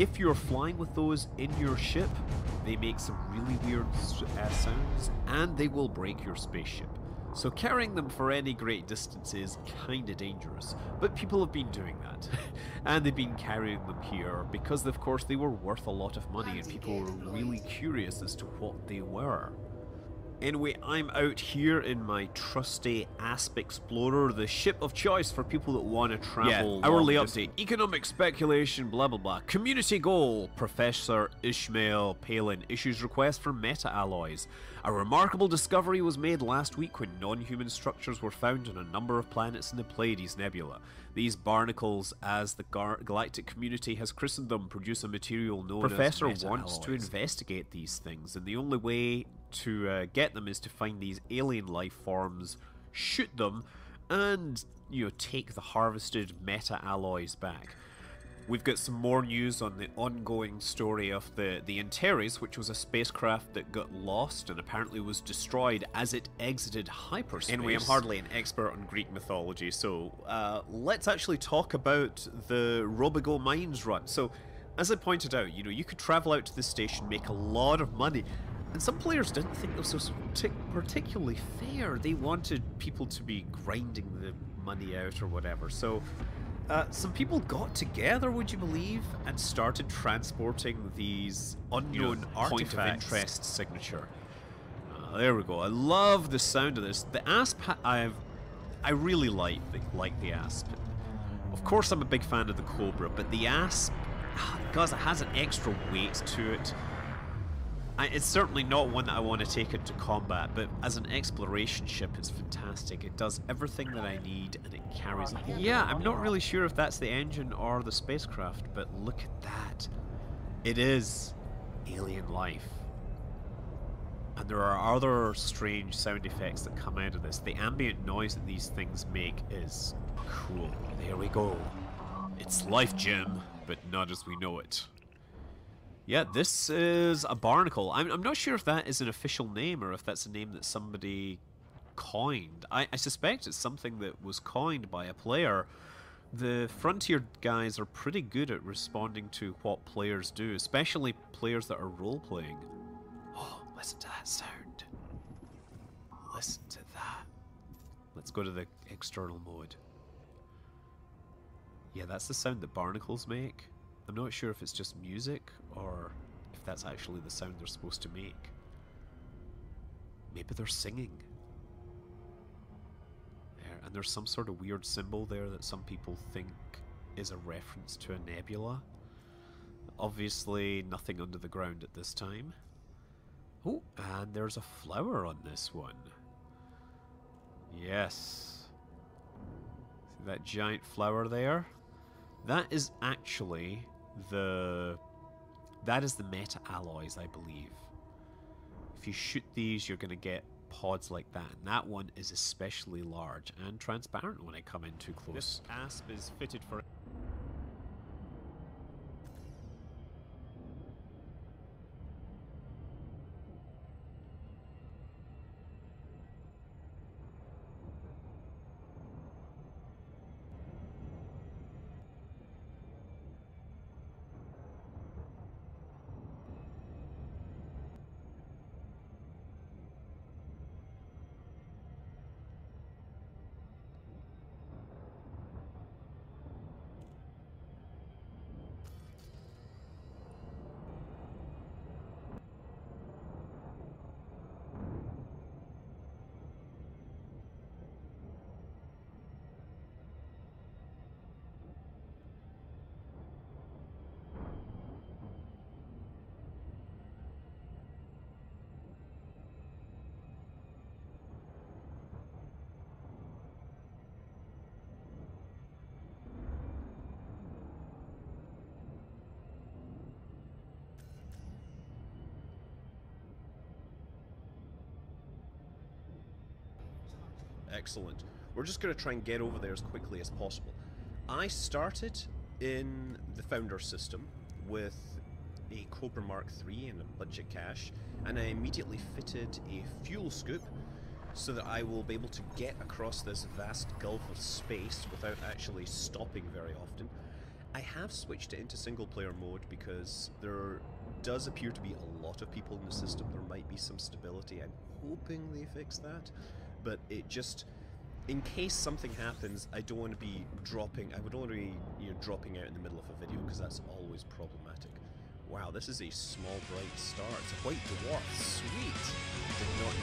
if you're flying with those in your ship, they make some really weird uh, sounds and they will break your spaceship. So carrying them for any great distance is kinda dangerous, but people have been doing that. and they've been carrying them here because of course they were worth a lot of money and people were really curious as to what they were. Anyway, I'm out here in my trusty Asp Explorer, the ship of choice for people that want to travel. Yeah, hourly update, economic speculation, blah blah blah. Community goal, Professor Ishmael Palin issues request for meta alloys. A remarkable discovery was made last week when non-human structures were found on a number of planets in the Pleiades Nebula. These barnacles, as the Gar galactic community has christened them, produce a material known Professor as Professor wants to investigate these things, and the only way to uh, get them is to find these alien life forms, shoot them, and you know take the harvested meta alloys back. We've got some more news on the ongoing story of the, the Antares, which was a spacecraft that got lost and apparently was destroyed as it exited hyperspace. Anyway, I'm hardly an expert on Greek mythology, so uh, let's actually talk about the Robigo Mines run. So, as I pointed out, you know, you could travel out to the station, make a lot of money, and some players didn't think this was particularly fair. They wanted people to be grinding the money out or whatever. So uh, some people got together, would you believe, and started transporting these unknown point of interest signature. Uh, there we go. I love the sound of this. The Asp, I've, I really like the, like the Asp. Of course, I'm a big fan of the Cobra, but the Asp, because it has an extra weight to it, I, it's certainly not one that I want to take into combat, but as an exploration ship, it's fantastic. It does everything that I need, and it carries... Yeah, I'm not really sure if that's the engine or the spacecraft, but look at that. It is alien life. And there are other strange sound effects that come out of this. The ambient noise that these things make is cool. There we go. It's life, Jim, but not as we know it. Yeah, this is a barnacle. I'm, I'm not sure if that is an official name or if that's a name that somebody coined. I, I suspect it's something that was coined by a player. The Frontier guys are pretty good at responding to what players do, especially players that are role-playing. Oh, listen to that sound. Listen to that. Let's go to the external mode. Yeah, that's the sound that barnacles make. I'm not sure if it's just music or if that's actually the sound they're supposed to make. Maybe they're singing. There, and there's some sort of weird symbol there that some people think is a reference to a nebula. Obviously, nothing under the ground at this time. Oh, and there's a flower on this one. Yes. See that giant flower there? That is actually the that is the meta alloys, I believe. If you shoot these, you're going to get pods like that. And that one is especially large and transparent when I come in too close. This asp is fitted for Excellent. We're just going to try and get over there as quickly as possible. I started in the Founder system with a Cobra Mark III and a budget cache, and I immediately fitted a fuel scoop so that I will be able to get across this vast gulf of space without actually stopping very often. I have switched it into single player mode because there does appear to be a lot of people in the system. There might be some stability. I'm hoping they fix that, but it just in case something happens, I don't want to be dropping. I would want to be you know dropping out in the middle of a video because that's always problematic. Wow, this is a small bright star. It's a white dwarf. Sweet. Did not